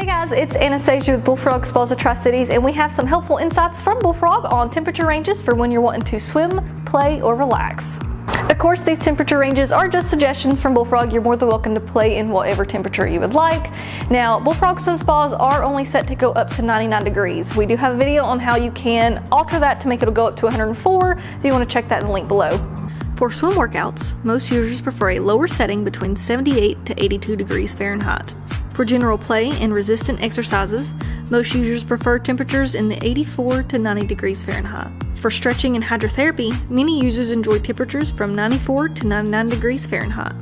Hey guys, it's Anastasia with Bullfrog Spas of Tri-Cities, and we have some helpful insights from Bullfrog on temperature ranges for when you're wanting to swim, play, or relax. Of course, these temperature ranges are just suggestions from Bullfrog. You're more than welcome to play in whatever temperature you would like. Now, Bullfrog swim spas are only set to go up to 99 degrees. We do have a video on how you can alter that to make it go up to 104 if you want to check that in the link below. For swim workouts, most users prefer a lower setting between 78 to 82 degrees Fahrenheit. For general play and resistant exercises, most users prefer temperatures in the 84 to 90 degrees Fahrenheit. For stretching and hydrotherapy, many users enjoy temperatures from 94 to 99 degrees Fahrenheit.